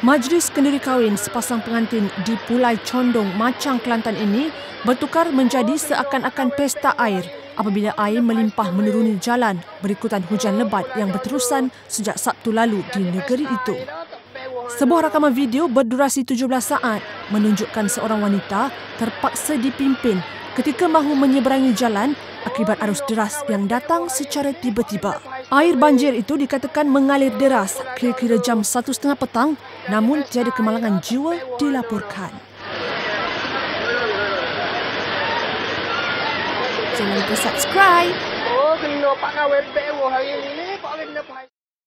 Majlis kenduri kahwin sepasang pengantin di Pulai Condong, Macang, Kelantan ini bertukar menjadi seakan-akan pesta air apabila air melimpah menuruni jalan berikutan hujan lebat yang berterusan sejak Sabtu lalu di negeri itu. Sebuah rakaman video berdurasi 17 saat menunjukkan seorang wanita terpaksa dipimpin ketika mahu menyeberangi jalan akibat arus deras yang datang secara tiba-tiba. Air banjir itu dikatakan mengalir deras kira-kira jam satu setengah petang namun tiada kemalangan jiwa dilaporkan. Jangan lupa subscribe. Oh, kena pak kawin pek hari ini.